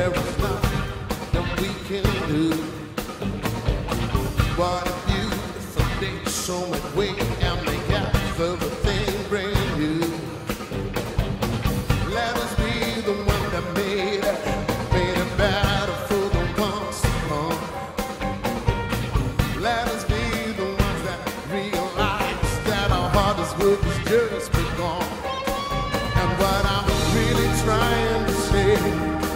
There is nothing we can do. What we thing brand new. Let us be the that made made a battle for the ones to come. Let us be the ones that realize that our hardest work is just begun. And what I'm really trying to say.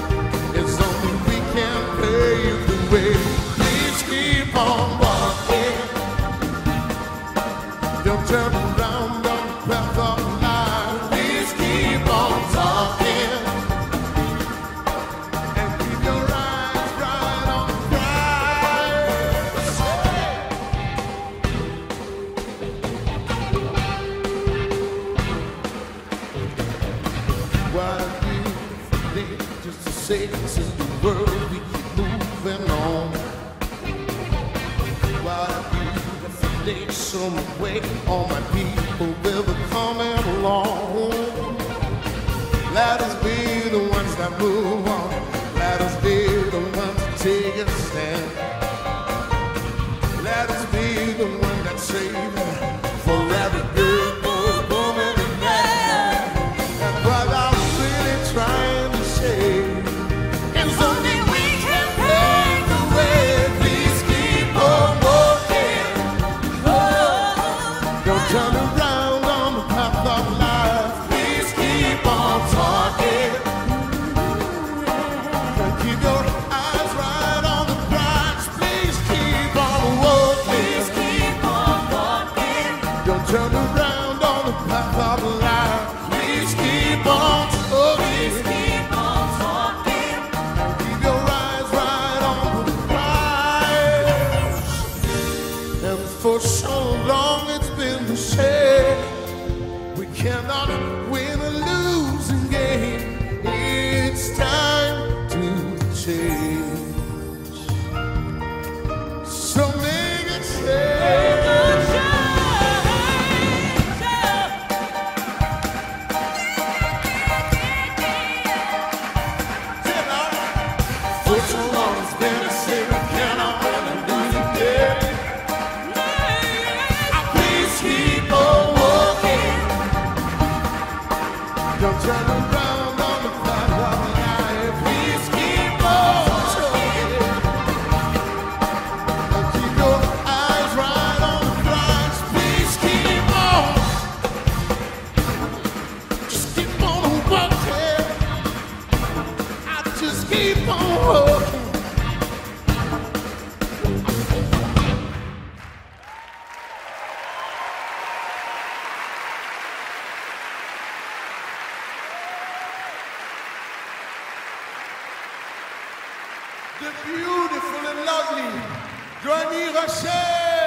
What just to say this is the world we keep moving on. All my people will be coming along. Let us be the ones that move on. Let us be the ones take a stand. Long it's been just keep on walking. The beautiful and lovely Joannie Rochette.